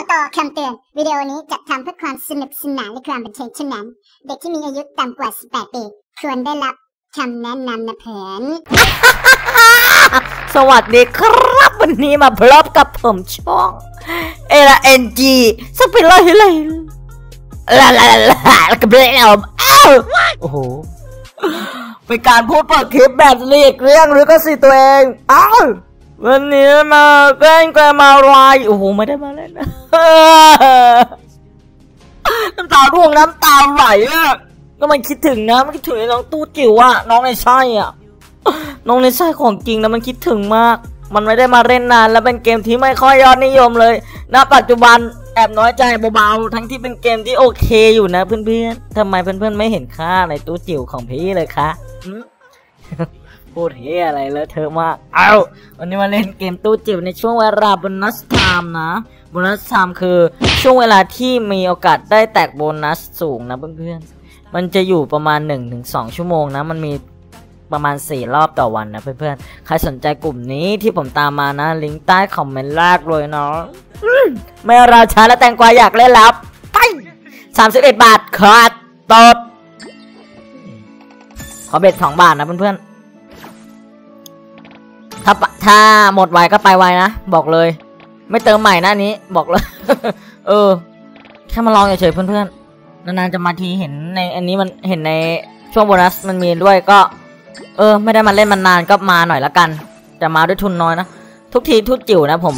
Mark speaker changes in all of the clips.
Speaker 1: อต่อคำเตือน วิดีโอนี้จัดทำเพื่อความสนุกสนานและความบันเทิงเท่านั้น เด็กที่มีอายุต่ำกว่า 18 ปี ควรได้รับคำแนะนำนะเพื่อน
Speaker 2: สวัสดีครับ วันนี้มาพบกับผมช่องเอลเอ็นจีสปิลเลยเลยลาลาลาลาล้วก็เบลมอ้าวโอ้โหเป็นการพูดเปิดคลิปแบบเรียกเรื่องหรือก็สิตัวเองอ้าว วันนี้มาเล่นแกมารายโอ้โหไม่ได้มาเล่นน้ำตาร่วงน้ำตาไหลอะก็มันคิดถึงนะมันคิดถึงไอ้น้องตู้จิ๋วอะน้องในไส้อะน้องในไส้ของจริงนะมันคิดถึงมาก มันไม่ได้มาเล่นนาน แล้วเป็นเกมที่ไม่ค่อยยอดนิยมเลยณปัจจุบันแอบน้อยใจเบาๆทั้งที่เป็นเกมที่โอเคอยู่นะเพื่อนๆทำไมเพื่อนๆไม่เห็นค่าในตู้จิ๋วของพี่เลยคะ พูดเหี้ยอะไรเลอะเทอะมาก เอาวันนี้มาเล่นเกมภูติจิ๋วในช่วงเวลา bonus time นะ bonus time คือช่วงเวลาที่มีโอกาสได้แตกโบนัสสูงนะเพื่อนๆ มันจะอยู่ประมาณ 1-2 ชั่วโมงนะ มันมีประมาณ 4 รอบต่อวันนะเพื่อนๆ ใครสนใจกลุ่มนี้ที่ผมตามมานะ ลิงก์ใต้คอมเมนต์แรกเลยเนาะไม่รอช้าและแตงกวาอยากเล่นแล้วไป31 บาทขาดตดขอเบ็ด2บาทนะเพื่อนๆ ถ้าหมดไวก็ไปไวนะ บอกเลย ไม่เติมใหม่หน้านี้ บอกเลย เออ แค่มาลองเฉยๆเพื่อนๆ นานๆจะมาทีเห็นในอันนี้มันเห็นในช่วงโบนัสมันมีด้วยก็ เออ ไม่ได้มาเล่นมันนานก็มาหน่อยละกัน จะมาด้วยทุนน้อยนะ ทุกทีทุนจิ๋วนะ ผม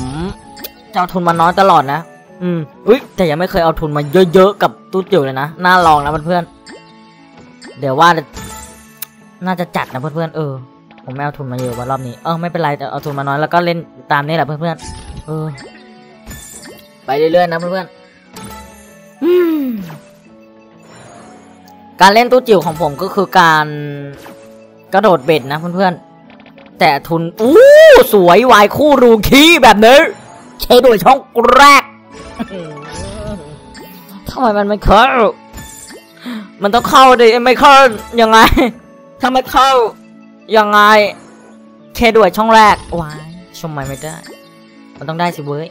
Speaker 2: จะเอาทุนมาน้อยตลอดนะ อืม อุ้ยแต่ยังไม่เคยเอาทุนมาเยอะๆกับตู้จิ๋วเลยนะ น่าลองนะเพื่อนๆ เดี๋ยวว่าน่าจะจัดนะเพื่อนๆ เออ ผมไม่เอาทุนมาเยอะวันรอบนี้ เออไม่เป็นไรแต่เอาทุนมาน้อยแล้วก็เล่นตามนี้แหละเพื่อนๆ เออ ไปเรื่อยๆนะเพื่อนๆ การเล่นตู้จิ๋วของผมก็คือการกระโดดเบ็ดนะเพื่อนๆ แต่ทุน อู้สวยวายคู่รูคีแบบนี้ใช้โดยช่องแรกทำไมมันไม่เข้า มันต้องเข้าดิไม่เข้ายังไงถ้าไม่เข้า ยังไงเคด้วยช่องแรกว้ายชมไม่ไม่ได้ มันต้องได้สิเว้ย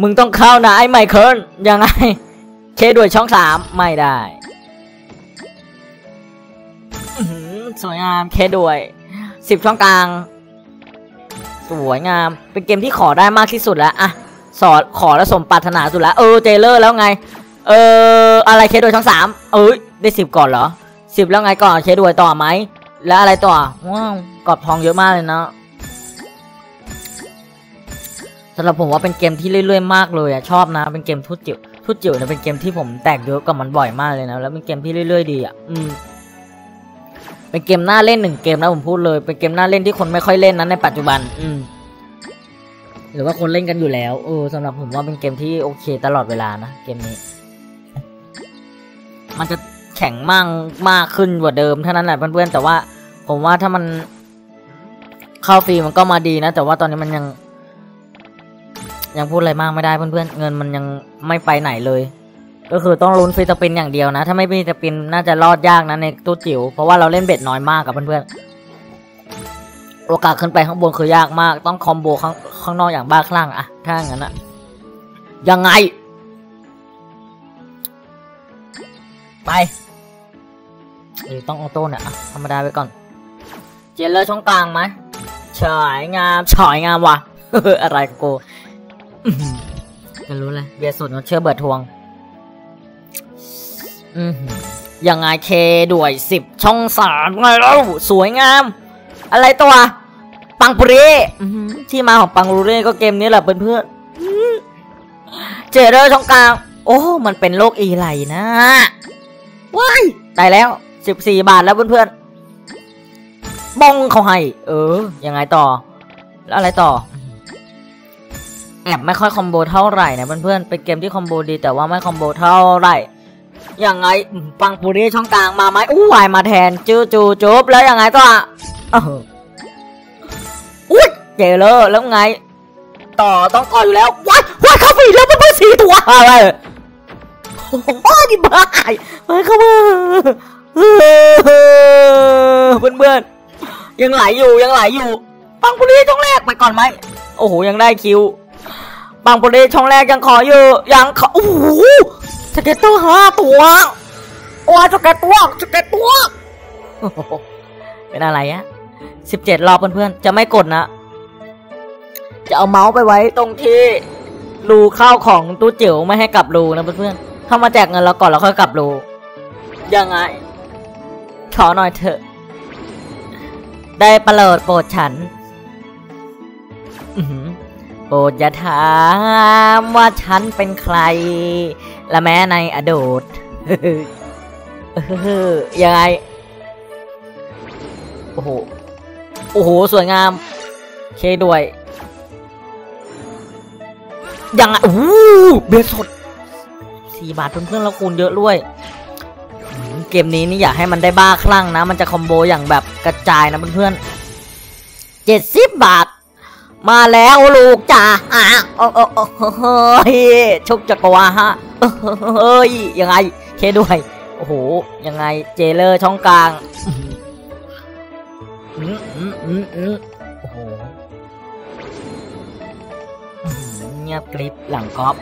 Speaker 2: มึงต้องเข้านะไอ้ไมเคิลยังไงเคด้วยช่องสามไม่ได้สวยงามเคด้วยสิบช่องกลาง สวยงาม เป็นเกมที่ขอได้มากที่สุดแล้วอะสอดขอแล้วสมปรารถนาสุดแล้วเออเจเลอร์แล้วไง เอออะไรเคด้วยช่องสามเอ้ยได้สิบก่อนเหรอ สิบแล้วไงก่อนเคด้วยต่อไหม แล้วอะไรต่อว้าวกรอบทองเยอะมากเลยนะสำหรับผมว่าเป็นเกมที่เรื่อยๆมากเลยอะชอบนะเป็นเกมทุดจิ๋วทุดจิ๋วเนี่ยเป็นเกมที่ผมแตกเยอะกับมันบ่อยมากเลยนะแล้วเป็นเกมที่เรื่อยๆดีอะอืมเป็นเกมน่าเล่นหนึ่งเกมนะผมพูดเลย เป็นเกมน่าเล่นที่คนไม่ค่อยเล่นนั้นในปัจจุบัน อืมหรือว่าคนเล่นกันอยู่แล้วเออสำหรับผมว่าเป็นเกมที่โอเคตลอดเวลานะเกมนี้ มันจะ แข็งมากมากขึ้นกว่าเดิมเท่านั้นแหละเพื่อนๆแต่ว่าผมว่าถ้ามันเข้าฟรีมันก็มาดีนะ แต่ว่าตอนนี้มันยัง ยังพูดอะไรมากไม่ได้เพื่อนๆเงินมันยังไม่ไปไหนเลย ก็คือต้องลุ้น free spin อย่างเดียวนะ ถ้าไม่ free spin น่าจะรอดยากนะในภูติจิ๋วเพราะว่าเราเล่น bet น้อยมากกับเพื่อนๆโอกาสขึ้นไปข้างบนคือยากมาก ต้อง combo ข้างข้างนอกอย่างบ้าคลั่งอะถ้าอย่างนั้นอะยังไง ไป เออต้อง auto เนี่ยอะธรรมดาไปก่อน J เลยช่องกลางไหมสวยงามสวยงามว่ะอะไรกูจะรู้เลยเบียร์สุดเชื่อเบิดทวง อืยังไงเคด้วยสิบช่องสามไงเล่าสวยงาม อะไรตัวปังปุร่อื้อหือที่มาของปังปุเร่ก็เกมนี้แหละเพื่อนเพื่อนเจเดอร์ช่องกลาง โอ้ มันเป็นโรคอีไลนะว้ายได้แล้ว สิบสี่บาทแล้วเพื่อนๆบองเขาให้ เออ ยังไงต่อ แล้วอะไรต่อ แอบไม่ค่อยคอมโบเท่าไหร่นะเพื่อนๆ เป็นเกมที่คอมโบดีแต่ว่าไม่คอมโบเท่าไหร่ยังไง ปังปุรีช่องกลางมาไหมอู้วายมาแทนจูจูจูบแล้วยังไงต่ออออุ้ยเจเลอแล้วไง ต่อต้องต่ออยู่แล้วว้ายว้ายเข้าไปอีกแล้วมันเพิ่งสี่ตัวอะไรโอ้ยบ้าไปเข้ามา เพื่อนเพื่อนยังไหลอยู่ยังไหลอยู่ ปังปุรีช่องแรกไปก่อนไหมโอ้โหยังได้ Q ปังปุรีช่องแรกยังขออยู่ยังขอโอ้โห scatter ห้าตัวโอ้ย scatter ตัว scatter ตัวโอ้โหเป็นอะไรอะสิบเจ็ดรอบเพื่อนๆจะไม่กดนะจะเอาเมาส์ไปไว้ตรงที่รูเข้าของภูติจิ๋วไม่ให้กลับรูนะเพื่อนๆถ้ามาแจกเงินเราก่อนแล้วค่อยกลับรูยังไง อหน่อยเถอะ ได้ประโลดโปรดฉันอื้อหือโปรดอย่าถามว่าฉันเป็นใคร และแม้ในอดีตยังไง โอ้โห โอ้โห สวยงาม เคด้วย ยังไงโอ้เบสสดสี่บาทเพื่อนๆแล้วคูณเยอะด้วย เกมนี้นี่อยากให้มันได้บ้าคลั่งนะ มันจะคอมโบอย่างแบบกระจายนะเพื่อนๆเจ็ดสิบบาท มาแล้วลูกจ๋าอะโอ้โอ้โอ้เฮ้ยชุกจักรวาฮะเฮ้ยยังไง เคด้วย โอ้โห ยังไงเจเลอร์ช่องกลางอืมอืมอืมอืมโอ้โหอื้อหือเงียบกริบหลังกอฟ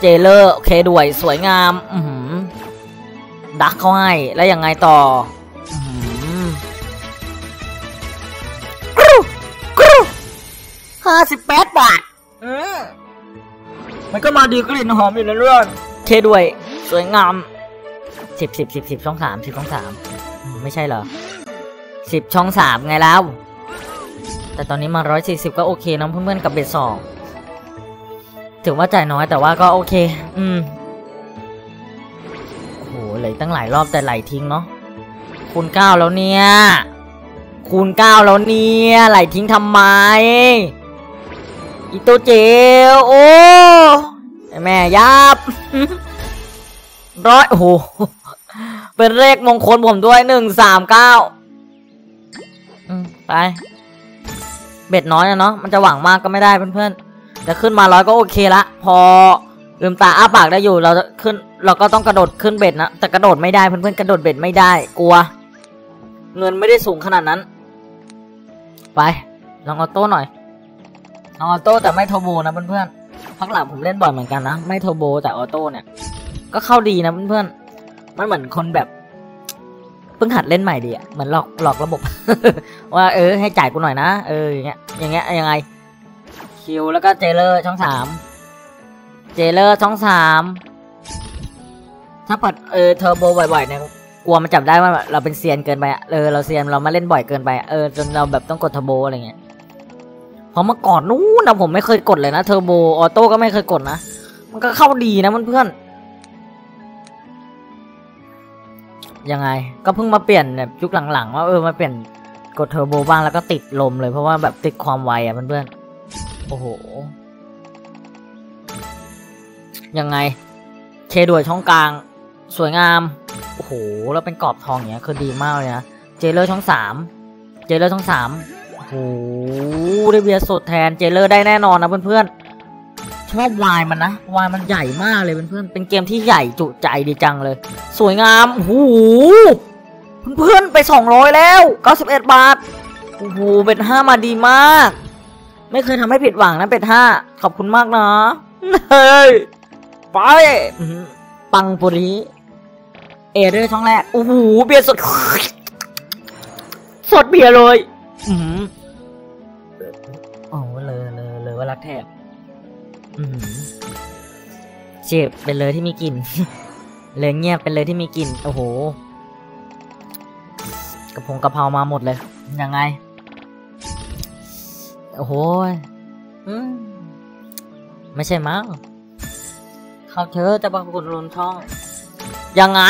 Speaker 2: เจเลอร์เคด้วยสวยงาม อือหือ ดักเขาให้แล้วยังไงต่ออื้อหือกรูกรูห้าสิบแปดบาทอืมมันก็มาดีกลิ่นหอมอยู่ในเรื่องเคด้วย สวยงามสิบสิบสิบสิบช่องสามสิบช่องสามอืมไม่ใช่เหรอสิบช่องสามไงแล้ว แต่ตอนนี้มาร้อยสี่สิบก็โอเคนะเพื่อนๆกับเบ็ดสองถือว่าจ่ายน้อยแต่ว่าก็โอเค อืมโอ้โห เหลยตั้งหลายรอบแต่ไหลทิ้งเนาะคูณเก้าแล้วเนี่ย คูณเก้าแล้วเนี่ยไหลทิ้งทำไมอีโตเจลโอ้แม่ยับร้อยโอ้โหเป็นเลขมงคลผมด้วยหนึ่งสามเก้าไป เบ็ดน้อยอะเนาะมันจะหวังมากก็ไม่ได้เพื่อนๆแต่ขึ้นมาร้อยก็โอเคละ พอลืมตาอ้าปากได้อยู่เราจะขึ้น เราก็ต้องกระโดดขึ้นเบ็ดนะแต่กระโดดไม่ได้เพื่อนๆกระโดดเบ็ดไม่ได้ กลัว เงินไม่ได้สูงขนาดนั้น ไปลองออโต้หน่อยลองออโต้แต่ไม่โทโบนะเพื่อนๆพักหลังผมเล่นบ่อยเหมือนกันนะไม่โทโบแต่ auto เนี่ยก็เข้าดีนะเพื่อนๆมันเหมือนคนแบบเพิ่งหัดเล่นใหม่ดีอะเหมือนหลอกหลอกระบบ ว่าเออ ให้จ่ายกูหน่อยนะเอออย่างเงี้ยอย่างเงี้ยยังไง Q แล้วก็ J เลยช่องสาม J เลยช่องสาม ถ้าเปิดเออเทอร์โบบ่อยๆเนี่ยกลัวมันจับได้ว่าเราเป็นเซียนเกินไปอะเออเราเซียนเรามาเล่นบ่อยเกินไปเออจนเราแบบต้องกดเทอร์โบอะไรเงี้ยเพราะเมื่อก่อนนู้นนะผมไม่เคยกดเลยนะ turbo auto ก็ไม่เคยกดนะมันก็เข้าดีนะเพื่อนยังไง ก็เพิ่งมาเปลี่ยนแบบยุคหลังๆว่าเออมาเปลี่ยนกดเทอร์โบบ้างแล้วก็ติดลมเลยเพราะว่าแบบติดความไวอะเพื่อนๆโอ้โหยังไง K ด้วยช่องกลาง สวยงาม โอ้โห แล้วเป็นกรอบทองอย่างเงี้ยคือดีมากเลยนะ J เลยช่องสาม J เลยช่องสามโอ้โห ได้เบียร์สดแทน J เลยได้แน่นอนนะเพื่อนๆ ชอบวายมันนะ วายมันใหญ่มากเลยเพื่อนๆ เป็นเกมที่ใหญ่จุใจดีจังเลย สวยงาม โอ้โห เพื่อนๆ ไปสองร้อยแล้วเก้าสิบเอ็ดบาท โอ้โห bet ห้ามาดีมาก ไม่เคยทำให้ผิดหวังนะ bet ห้า ขอบคุณมากนะ เฮ้ย ไปอื้อหือปังปุริ เอเดอร์ช่องแรก โอ้โห เบียร์สด สดเบียร์เลย อือหือโอ้เลยเลยเลยว่ารักแทบ อือหือเจ็บเป็นเลยที่มีกลิ่น เลยเงียบเป็นเลยที่มีกลิ่น โอ้โห กระพงกระเพรามาหมดเลย ยังไง โอ้โหอืมไม่ใช่มั้งเขาเธอจะบังกุลลุนท้อง ยังไง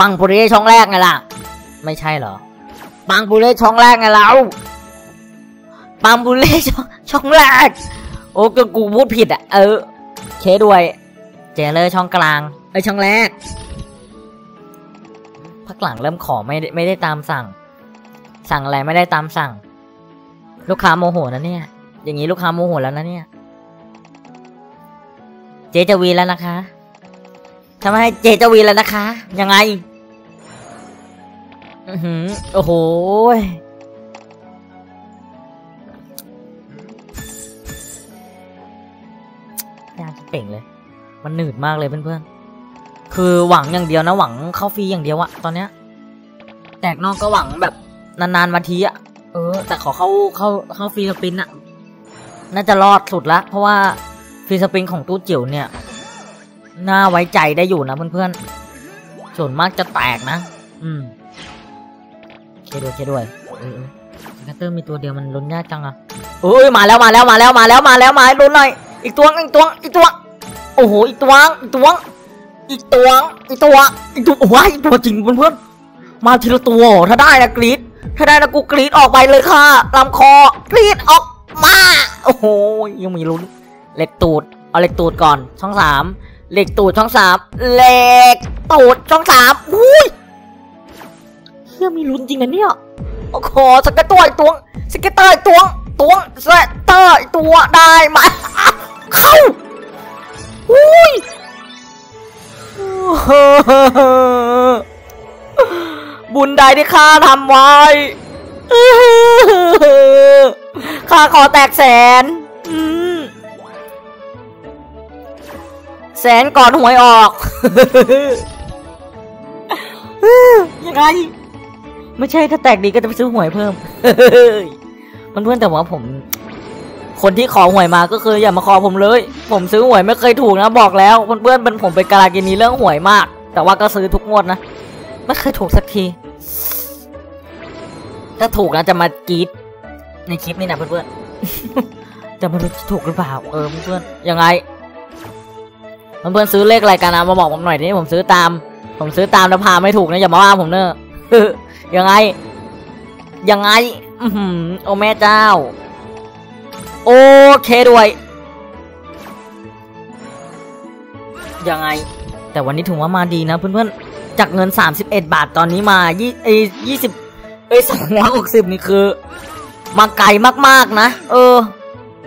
Speaker 2: ปังปุเรช่องแรกไงล่ะ ไม่ใช่เหรอ ปังปุเรช่องแรกไงเราปังปุเรช่องช่องแรก โอ้ก็กูพูดผิดอะ เออเคด้วย เจเลอร์ช่องกลางไอยช่องแรกพักหลังเริ่มขอไม่ได้ไม่ได้ตามสั่ง สั่งอะไรไม่ได้ตามสั่ง ลูกค้าโมโหนะเนี่ย อย่างนี้ลูกค้าโมโหแล้วนะเนี่ย เจจะวีนแล้วนะคะ ทำให้เจจวีแล้วนะคะ ยังไงอือหือโอ้โหยากเป่งเลย มันหนืดมากเลยเพื่อนๆ คือหวังอย่างเดียวนะ หวังเข้าฟรีอย่างเดียวอะตอนเนี้ย แตกนอกก็หวังแบบนานๆมาทีอะเออ แต่ขอเข้าเข้าเข้า free spin อะน่าจะรอดสุดละ เพราะว่า free spin ของภูติจิ๋วเนี่ย น่าไว้ใจได้อยู่นะเพื่อนๆ ส่วนมากจะแตกนะ อืม K ด้วย K ด้วยเออ scatter มีตัวเดียวมันลุ้นยากจังอะเอ้ยมาแล้วมาแล้วมาแล้วมาแล้วมาแล้วมาลุ้นหน่อย อีกตัวอีกตัวอีกตัว โอ้โห อีกตัวอีกตัวอีกตัวอีกตัวอีกตัวโอ้ยอีกตัวจริงเพื่อนๆ มาทีละตัว ถ้าได้นะกรีดถ้าได้นะกูกรีดออกไปเลยค่ะลำคอกรีดออกมา โอ้โห ยังมีลุ้นเหล็กตูด เอาเหล็กตูดก่อน ช่องสาม เหล็กตูดช่องสามเหล็กตูดช่องสามอุ้ยเฮียมีลุ้นจริงนะเนี่ยโอ้โหสเก็ตตัวอีกตัวสเก็ตเตอร์ตัวตัวสเก็ตเตอร์ตัวได้ไหมเข้าอุ้ยบุญใดที่ข้าทำไว้ข้าขอแตกแสนอืม แสนก่อนหวยออกยังไงไม่ใช่ถ้าแตกดีก็จะไปซื้อหวยเพิ่มเพื่อนๆแต่ว่าผม คนที่ขอหวยมาก็คืออย่ามาขอผมเลย ผมซื้อหวยไม่เคยถูกนะบอกแล้วเพื่อนๆเป็นผมเป็นกาลากินีเรื่องหวยมาก แต่ว่าก็ซื้อทุกงวดนะไม่เคยถูกสักทีถ้าถูกนะจะมากรีดในคลิปนี้นะเพื่อนๆจะไม่รู้จะถูกหรือเปล่าเออเพื่อนๆยังไง เพื่อนๆซื้อเลขอะไรกันนะมาบอกผมหน่อยนี่ผมซื้อตาม ผมซื้อตามแล้วพาไม่ถูกนะอย่ามาว่าผมเนอะยังไง ยังไง อือหือโอแม่เจ้า โอเคด้วย ยังไง แต่วันนี้ถือว่ามาดีนะเพื่อนๆ จากเงิน 31 บาทตอนนี้มายี่เอ้ยี่สิบเอ้ยสองร้อยหกสิบนี่คือ มาไกลมากๆนะ เออ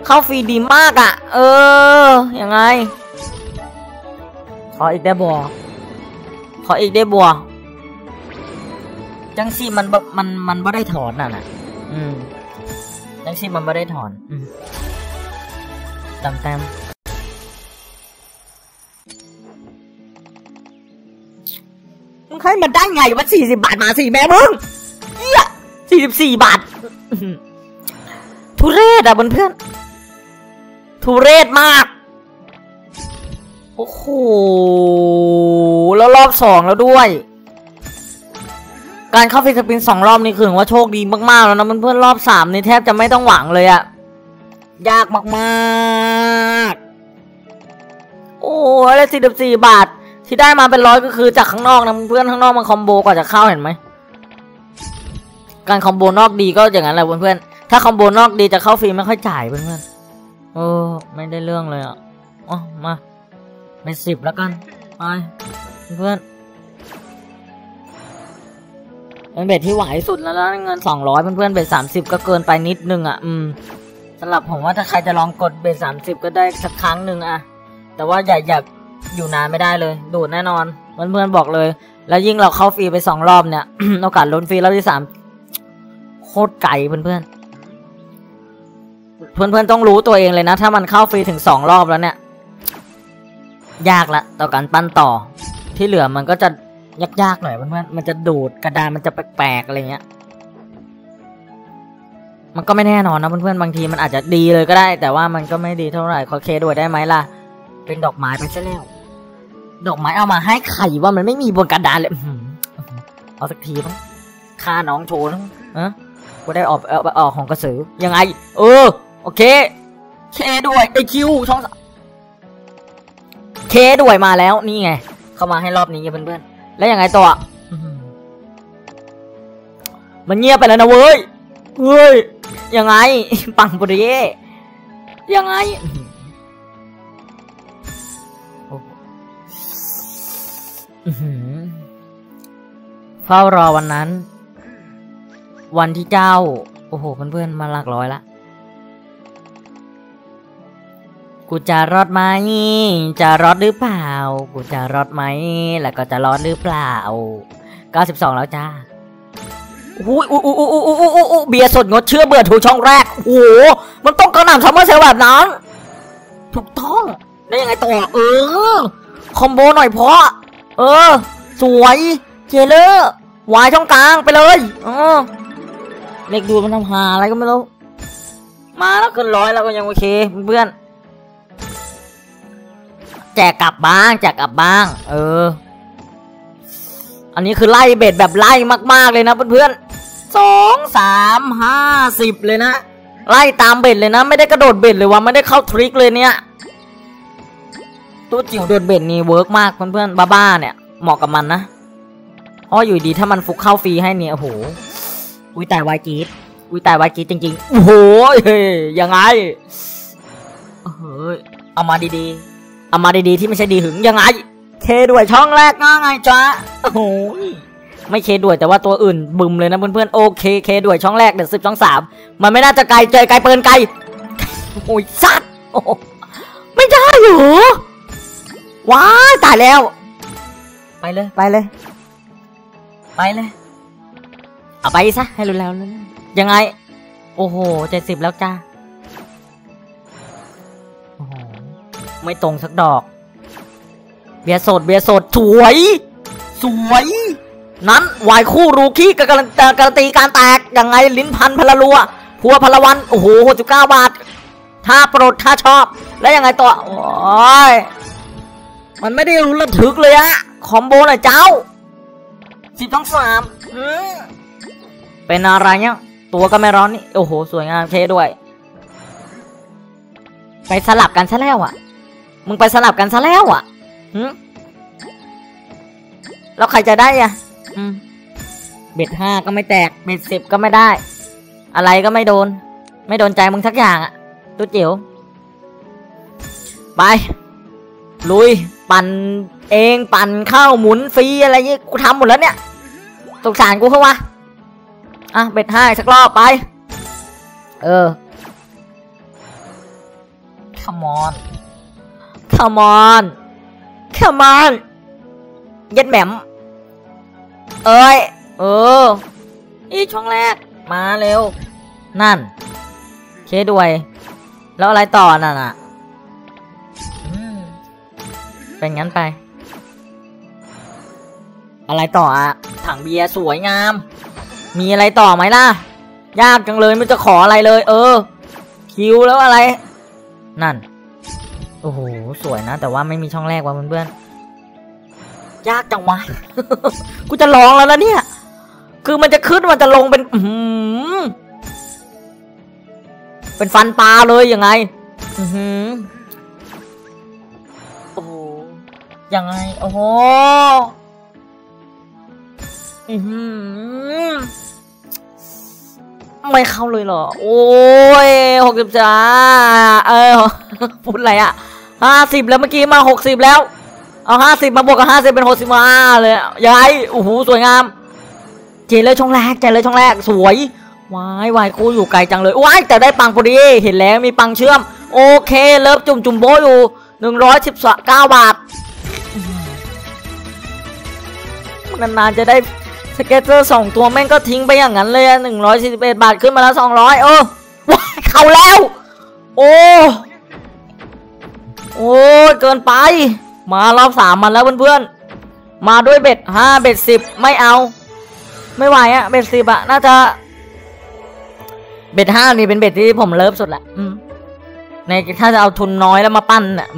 Speaker 2: เข้าฟรีดีมากอะ่ะ เออ ยังไง ออีกได้บัวขออีกได้บัวจังซี่มันบมันมันไม่ได้ถอนน่ะนะอืมจังซี่มันไม่ได้ถอน อืมตำแต้มมึงให้มันได้ไงว่าสี่สิบาทมาสี่แม่มึงเหี้ยสี่สิบสี่บาทอื้อหือทุเรศอะเพื่อนทุเรศมาก โอ้โห แล้วรอบสองแล้วด้วย การเข้า free spin สองรอบนี่คือว่าโชคดีมากๆแล้วนะเพื่อนๆรอบสามนี่แทบจะไม่ต้องหวังเลยอะยากมากๆ โอ้แล้วสี่สิบสี่บาท ที่ได้มาเป็นร้อยก็คือจากข้างนอกนะเพื่อนข้างนอกมัน combo กว่าจะเข้าเห็นไหม การ combo นอกดีก็อย่างนั้นแหละเพื่อนๆ ถ้า combo นอกดีจะเข้าฟรีไม่ค่อยจ่ายเพื่อนๆ โอ้ไม่ได้เรื่องเลยอะอ๋อมา เป็นสิบแล้วกัน ไปเพื่อนเป็นเบ็ดที่ไหวสุดแล้วนะเงินสองร้อยเพื่อนๆเบ็ดสามสิบก็เกินไปนิดนึงอะ อืมสำหรับผมว่าถ้าใครจะลองกดเบ็ดสามสิบก็ได้สักครั้งหนึ่งอะ แต่ว่าอย่าอย่าอยู่นานไม่ได้เลย ดูดแน่นอน เพื่อนๆบอกเลย แล้วยิ่งเราเข้าฟรีไปสองรอบเนี่ยโอกาสลุ้นฟรีรอบที่สามโคตรไก่เพื่อนๆเพื่อนๆต้องรู้ตัวเองเลยนะ ถ้ามันเข้าฟรีถึงสองรอบแล้วเนี่ย ยากละต่อการปั้นต่อ ที่เหลือมันก็จะยากๆหน่อยเพื่อนๆมันจะดูดกระดานมันจะแปลกๆอะไรเงี้ย มันก็ไม่แน่นอนนะเพื่อนๆบางทีมันอาจจะดีเลยก็ได้ แต่ว่ามันก็ไม่ดีเท่าไหร่ขอเคด้วยได้ไหมล่ะ เป็นดอกไม้ไปซะแล้วดอกไม้เอามาให้ไข่ว่ามันไม่มีบนกระดานเลยอือเอาสักทีมั้งค่าน้องโชว์นะฮะก็ได้ออกอออกของกระสือยังไง เออ โอเคเคด้วยไอคิวช่องสา เคด้วยมาแล้วนี่ไง เข้ามาให้รอบนี้เพื่อนๆแล้วยังไงต่อมันเงียบไปแล้วนะเว้ยเฮ้ยยังไง ปังปุริเย่ยังไงอือหือโอ้โหอื้อหือเฝ้ารอวันนั้น วันที่เจ้า โอ้โหเพื่อนๆมาหลักร้อยละ กูจะรอดไหม จะรอดหรือเปล่า กูจะรอดไหม แล้วก็จะรอดหรือเปล่า 92 แล้วจ้าอุ้ยอุ้ยอ้ยอ้ยอ้ยอ้ยเบียร์สดงดเชื่อเบื่อถูช่องแรก โอ้โห มันต้องกระหน่ำ summer sale แบบนั้น ถูกต้อง แล้วยังไงต่อ เออ combo หน่อยเพาะ เออ สวย เจเลอร์วายช่องกลางไปเลยเออเล็กดูมันทำหาอะไรก็ไม่รู้ มาแล้วเกินร้อยแล้วก็ยังโอเคเพื่อน แจกกลับบ้างแจกกลับบ้าง เออ อันนี้คือไล่ bet แบบไล่มาก ๆ เลยนะเพื่อนๆสองสามห้าสิบเลยนะไล่ตามเบ็ดเลยนะ ไม่ได้กระโดดเบ็ดเลยว่ะไม่ได้เข้าทริคเลยเนี่ยตัวจิ๋วโดดเบ็ดนี่เวิร์กมากเพื่อนๆบ้าๆเนี่ยเหมาะกับมันนะเพราะอยู่ดีถ้ามันฟุกเข้าฟรีให้เนี่ยโอ้โหอุ้ยแต่วายกีดอุ้ยแต่วายกีดจริงๆโอ้โหเฮ้ยยังไงเฮ้ยเอามาดีๆ เอามาดีๆที่ไม่ใช่ดีหึงยังไง เคด้วยช่องแรกง่ายไงจ๊ะโอ้โหไม่เคด้วยแต่ว่าตัวอื่นบึมเลยนะเพื่อนๆโอเคเคด้วยช่องแรกเดี๋ยวสิบช่องสามมันไม่น่าจะไกลเจอไกลเปินไกลโอ้ยสัตว์โอ้โหไม่ได้เหรอว้ายตายแล้ว ไปเลยไปเลย ไปเลย เอาไปซะให้รู้แล้วรู้แล้วยังไง โอ้โหเจ็ดสิบแล้วจ้า ไม่ตรงสักดอก เบียร์สดเบียร์สดสวย สวย นั้นวายคู่รูคี้กับการันการันตีการแตกยังไงลิ้นพันพลรัวพัวพลวันโอ้โหหกสิบเก้าบาท ถ้าโปรดถ้าชอบ แล้วยังไงต่อโอ้ยมันไม่ได้รู้ระทึกเลยอะคอมโบน่อยเจ้าสิบต้องสามเป็นอะไรเนี่ยตัวก็ไม่ร้อนนี่ โอ้โห สวยงามเท่ด้วย ไปสลับกันซะแล้วอะ มึงไปสลับกันซะแล้วอะหืมแล้วใครจะได้อะเบ็ดห้าก็ไม่แตก เบ็ดสิบก็ไม่ได้ อะไรก็ไม่โดน ไม่โดนใจมึงสักอย่างอะตุ๊จิ๋วไป ลุย ปั่นเองปั่นเข้าหมุนฟรีอะไรเงี้ยกูทำหมดแล้วเนี่ยสงสารกูเข้าวะอะเบ็ดห้าสักรอบไป เออ come on come on come on ย็ดแหม่มเอ้ย เออ อีช่องแรก มาเร็ว นั่น เคด้วย แล้วอะไรต่อน่ะน่ะเป็นงั้นไป อะไรต่ออะถังเบียร์สวยงาม มีอะไรต่อไหมล่ะ ยากจังเลยไม่จะขออะไรเลย เออ คิวแล้วอะไร นั่น โอ้โห สวยนะ แต่ว่าไม่มีช่องแรกว่ะเพื่อนๆ ยากจังวะ กูจะลองแล้วนะเนี่ย คือมันจะขึ้นมันจะลงเป็นอืเป็นฟันปลาเลยยังไง อือหือโอ้โหยังไง โอ้โห อือหือไม่เข้าเลยเหรอ โอ้ยหกสิบจ้า เออ พูดอะไรอะ ห้าสิบแล้วเมื่อกี้มาหกสิบแล้ว เอาห้าสิบมาบวกกับห้าสิบเป็นหกสิบมาเลยยายโอ้โหสวยงาม เจเลยช่องแรกเจเลยช่องแรกสวยวายวายคู่อยู่ไกลจังเลยว้ายแต่ได้ปังพอดีเห็นแล้วมีปังเชื่อม โอเคเลิฟจุ่มจุ่มโบอยู่หนึ่งร้อยสิบเก้าบาทนานๆจะได้ scatter สองตัวแม่งก็ทิ้งไปอย่างนั้นเลยหนึ่งร้อยสี่สิบเอ็ดบาทขึ้นมาแล้วสองร้อยเออว้ายเข้าแล้ว โอ้ โอ้ยเกินไป มารอบสามมันแล้วเพื่อนๆ มาด้วย bet ห้า bet สิบไม่เอา ไม่ไหวอะ bet สิบอะน่าจะ เบ็ดห้านี่เป็นเบ็ดที่ผมเลิฟสุดแหละในถ้าจะเอาทุนน้อยแล้วมาปั้นน่ะ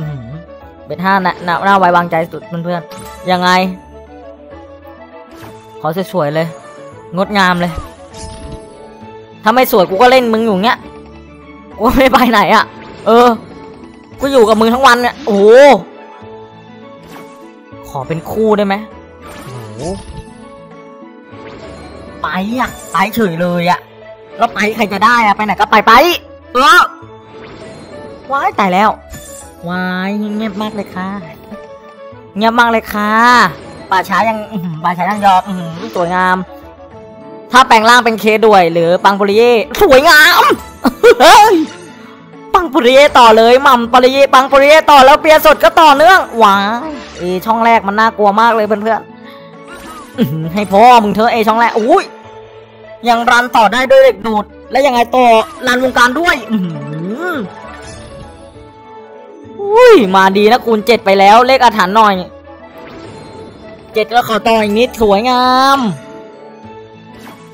Speaker 2: เบ็ดห้าน่ะน่าน่าไว้วางใจสุดเพื่อนๆ ยังไง ขอสวยๆเลย งดงามเลย ถ้าไม่สวยกูก็เล่นมึงอยู่เงี้ยกูไม่ไปไหนอะ่ะเออ กูอยู่กับมึงทั้งวันเนี่ยโอ้โหขอเป็นคู่ได้ไหมโอ้โหไปอะไปเฉยเลยอะแล้วไปใครจะได้อะไปไหนก็ไปไปเออว้ายตายแล้วว้ายเงียบมากเลยค่ะ เงียบมากเลยค่ะป่าช้ายังป่าช้ายังยอมสวยงาม ถ้าแปลงร่างเป็นเคด้วย หรือปังปุริเย่สวยงาม ปังปุริเยต่อเลยหม่ำปุริเยปังปุริเยต่อแล้วเปียสดก็ต่อเนื่องว้าเอช่องแรกมันน่ากลัวมากเลยเพื่อนๆให้พ่อมึงเธอเอช่องแรกอุ้ยยังรันต่อได้ด้วยเด็กดูด และยังไงต่อรันวงการด้วยอืมอุ้ยมาดีนะคูณเจ็ดไปแล้วเลขอาถรรพ์หน่อยเจ็ดก็ขอต่ออีกนิดสวยงาม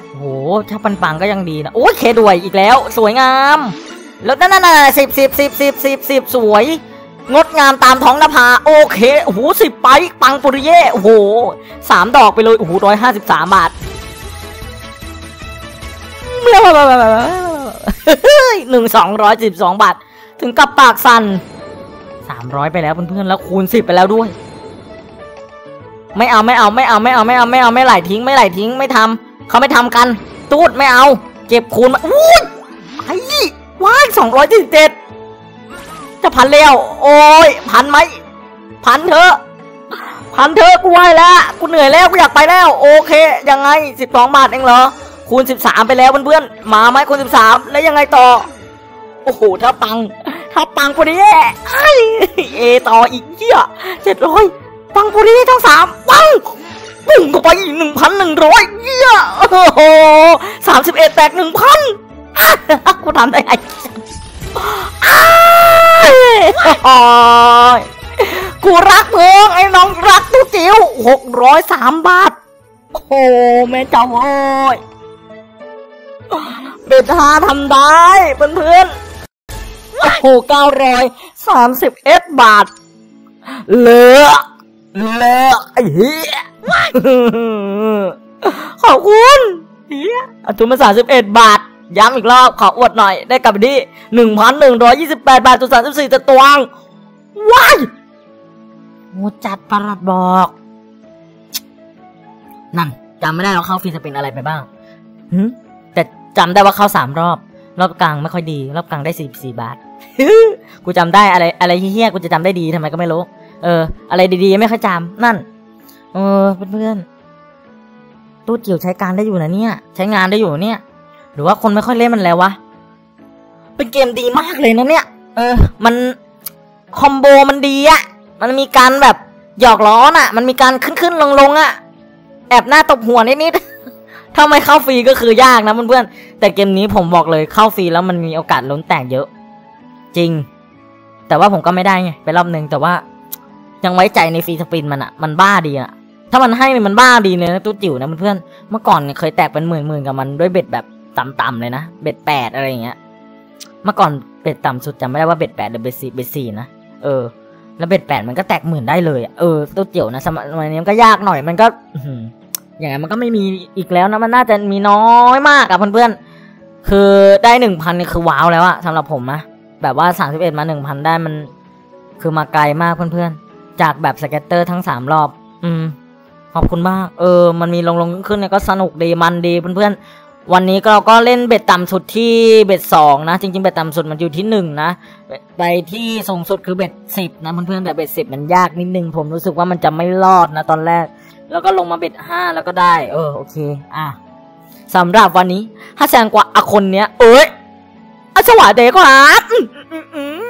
Speaker 2: โอ้โหถ้าปันปังๆก็ยังดีนะโอ้ยเคด้วยอีกแล้ว สวยงาม แล้วนั่นนั่นสิบสิบสิบสิบสิบสิบสวย งดงามตามท้องนภา โอเคโอ้โหสิบไปปังปุริเย่โอ้โหสามดอกไปเลยโอ้โหร้อยห้าสิบสามบาทหนึ่งสองร้อยสิบสองบาท ถึงกับปากสั่นสามร้อยไปแล้วเพื่อนๆแล้วคูณสิบไปแล้วด้วย ไม่เอาไม่เอาไม่เอาไม่เอาไม่เอาไม่เอาไม่ไหลทิ้งไม่ไหลทิ้งไม่ทำเขาไม่ทำกัน ตูดไม่เอาเก็บคูณมาอุ้ยไอ้ ว้ายสองร้อยเจ็ดจะพันแล้ว โอ้ยพันไหมพันเถอะพันเถอะกูไหวแล้วกูเหนื่อยแล้วกูอยากไปแล้ว โอเค ยังไงสิบสองบาทเองเหรอคูณสิบสามไปแล้วเพื่อนๆมาไหมคูณสิบสามแล้วยังไงต่อ โอ้โหถ้าปัง ถ้าปังกว่านี้ไอ้เอต่ออีกเหี้ยเจ็ดร้อยปังกว่านี้ทั้งสามปังปุ้งเข้าไปอีกหนึ่งพันหนึ่งร้อยเหี้ยโอ้โหสามสิบเอ็ดแตกหนึ่งพัน กูทำได้ไงอ้ายโอ้ยกูรักมึงไอ้น้องรักตุ๊จิ๋วหกร้อยสามบาท โอ้แม่เจ้าโอ้ยเบทาทำได้เพื่อนๆโอ้โหเก้าร้อยสามสิบเอ็ดบาทเลอะเลอไอ้เหี้ยขอบคุณเฮียอาทุนมาสามสิบเอ็ดบาท ย้ำอีกรอบขออวดหน่อยได้กลับไปที่หนึ่งพันหนึ่งร้อยยี่สิบแปดบาทจุดสามสิบสี่ตะตวงว้ายโมจัดประหลัดบอก นั่นจำไม่ได้เราเข้าฟรีสปินอะไรไปบ้างหึแต่จำได้ว่าเข้าสามรอบ รอบกลางไม่ค่อยดี รอบกลางได้สี่สี่บาทกูจำได้อะไร อะไรเฮี้ยกูจะจำได้ดีทำไมก็ไม่รู้ เออ อะไรดีๆ ไม่ค่อยจำนั่น เออเพื่อนๆตู้จิ๋วใช้การได้อยู่นะเนี่ย ใช้งานได้อยู่เนี่ย หรือว่าคนไม่ค่อยเล่นมันแล้ววะ เป็นเกมดีมากเลยนะเนี่ย เออ มันคอมโบมันดีอะมันมีการแบบหยอกล้อน่ะ มันมีการขึ้นขึ้นลงลงๆอะแอบหน้าตบหัวนิดๆถ้าไม่เข้าฟรีก็คือยากนะเพื่อนๆแต่เกมนี้ผมบอกเลยเข้าฟรีแล้วมันมีโอกาสล้นแตกเยอะ จริง แต่ว่าผมก็ไม่ได้ไงไปรอบหนึ่งแต่ว่า ยังไว้ใจในฟรีสปินมันอะมันบ้าดีอะถ้ามันให้เนี่ยมันบ้าดีเลยนะตู้จิ๋วนะเพื่อนๆเมื่อก่อนเนี่ยเคยแตกเป็นหมื่นๆกับมันด้วยเบ็ดแบบ ต่ำๆเลยนะ เบ็ดแปดอะไรอย่างเงี้ย เมื่อก่อนเบ็ดต่ำสุดจำไม่ได้ว่าเบ็ดแปดหรือเบ็ดสี่เบ็ดสี่นะ เออ แล้วเบ็ดแปดมันก็แตกหมื่นได้เลย เออตู้จิ๋วนะสมัยนี้มันก็ยากหน่อย มันก็อย่างนั้นมันก็ไม่มีอีกแล้วนะ มันน่าจะมีน้อยมากอะเพื่อนๆ คือได้หนึ่งพันนี่คือ wow แล้วอะสำหรับผมนะแบบว่าสามสิบเอ็ดมาหนึ่งพันได้มัน คือมาไกลมากเพื่อนๆ จากแบบ scatter ทั้งสามรอบ อืมขอบคุณมาก เออ มันมีลงลงขึ้นเนี่ยก็สนุกดี มันดีเพื่อน วันนี้เราก็เล่น bet ต่ำสุดที่ bet สองนะ จริงๆ bet ต่ำสุดมันอยู่ที่หนึ่งนะ ไปที่สูงสุดคือ bet สิบนะเพื่อนๆแต่ bet สิบมันยากนิดนึงผมรู้สึกว่ามันจะไม่รอดนะตอนแรก แล้วก็ลงมาเบ็ดห้าแล้วก็ได้ เออโอเค อะสำหรับวันนี้ถ้าแซงกว่าอคนเนี้ย เอ้ยอสวัสดีครับอืมอืม